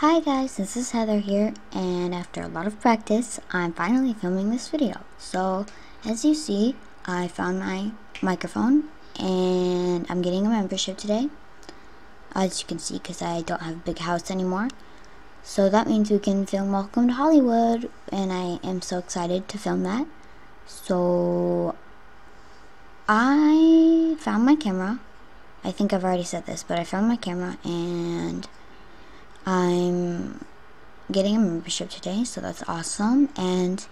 Hi guys, this is Heather here, and after a lot of practice, I'm finally filming this video. So, as you see, I found my microphone, and I'm getting a membership today. As you can see, because I don't have a big house anymore. So that means we can film Welcome to Hollywood, and I am so excited to film that. So, I found my camera. I think I've already said this, but I found my camera, and getting a membership today, so that's awesome. And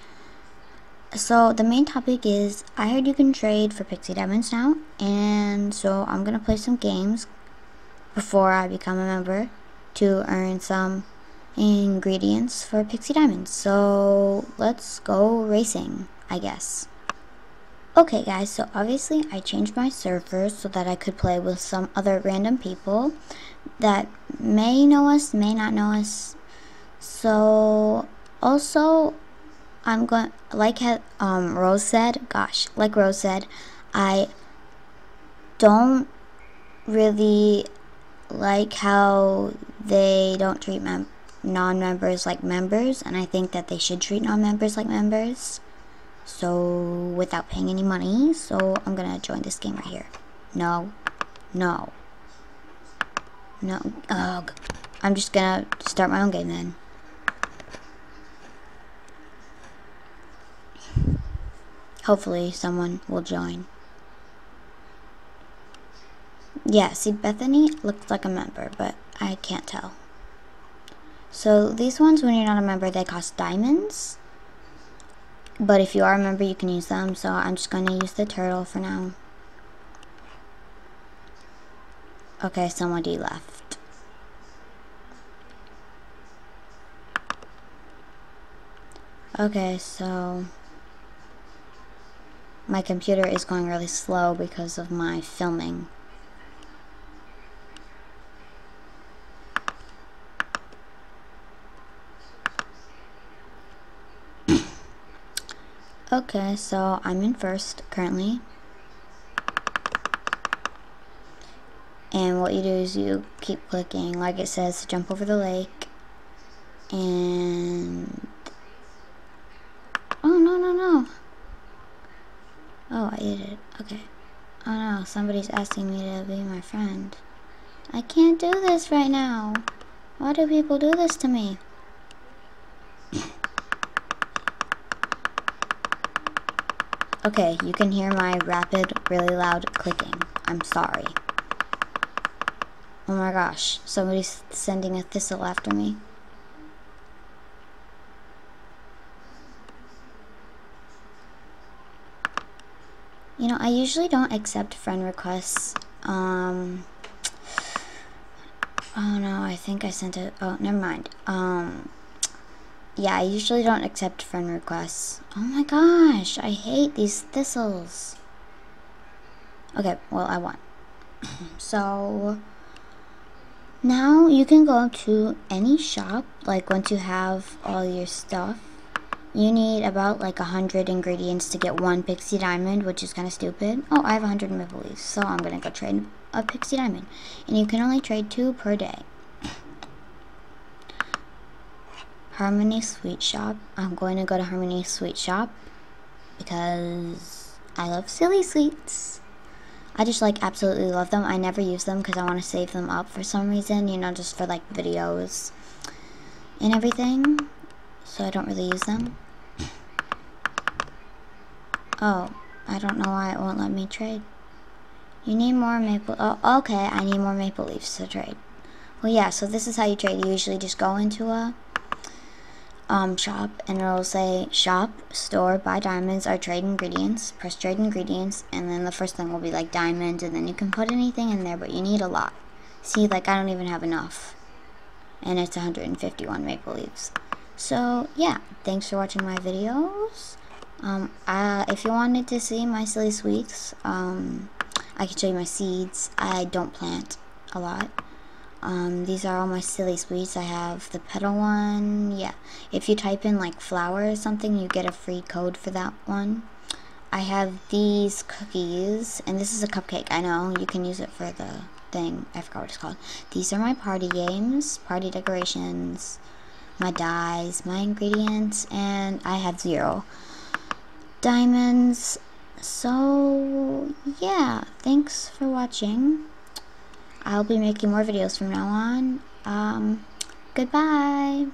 so the main topic is I heard you can trade for Pixie Diamonds now, and so I'm gonna play some games before I become a member to earn some ingredients for Pixie Diamonds. So let's go racing, I guess. Okay guys, so obviously I changed my server so that I could play with some other random people that may know us, may not know us. So also I'm going like um Rose said, gosh, like Rose said, I don't really like how they don't treat mem non-members like members and I think that they should treat non-members like members. So without paying any money so I'm gonna join this game right here. No. No. No. Ugh. I'm just gonna start my own game then hopefully someone will join yeah see Bethany looks like a member but I can't tell so these ones when you're not a member they cost diamonds but if you are a member, you can use them. So I'm just going to use the turtle for now. Okay, somebody left. Okay, so my computer is going really slow because of my filming. Okay, so I'm in first currently. And what you do is you keep clicking, like it says, jump over the lake. And... Oh, no, no, no. Oh, I did it. Okay. Oh no, somebody's asking me to be my friend. I can't do this right now. Why do people do this to me? Okay, you can hear my rapid, really loud clicking. I'm sorry. Oh my gosh, somebody's sending a thistle after me. You know, I usually don't accept friend requests. Um, oh no, I think I sent it. Oh, never mind. Um, yeah, I usually don't accept friend requests. Oh my gosh, I hate these thistles. Okay, well, I won. so, now you can go to any shop, like once you have all your stuff. You need about like a hundred ingredients to get one pixie diamond, which is kind of stupid. Oh, I have a hundred maple leaves, so I'm gonna go trade a pixie diamond. And you can only trade two per day. Harmony Sweet Shop. I'm going to go to Harmony Sweet Shop because I love silly sweets. I just like absolutely love them. I never use them because I want to save them up for some reason, you know, just for like videos and everything. So I don't really use them. Oh, I don't know why it won't let me trade. You need more maple, oh, okay, I need more maple leaves to trade. Well, yeah, so this is how you trade. You usually just go into a um, shop and it'll say shop, store, buy diamonds or trade ingredients. Press trade ingredients and then the first thing will be like diamonds and then you can put anything in there but you need a lot. See like I don't even have enough. And it's 151 maple leaves. So yeah, thanks for watching my videos. Um, uh, if you wanted to see my silly sweets, um, I can show you my seeds. I don't plant a lot. Um, these are all my silly sweets. I have the petal one. Yeah. If you type in like flower or something, you get a free code for that one. I have these cookies, and this is a cupcake. I know you can use it for the thing. I forgot what it's called. These are my party games, party decorations, my dyes, my ingredients, and I have zero diamonds. So, yeah, thanks for watching. I'll be making more videos from now on. Um, goodbye.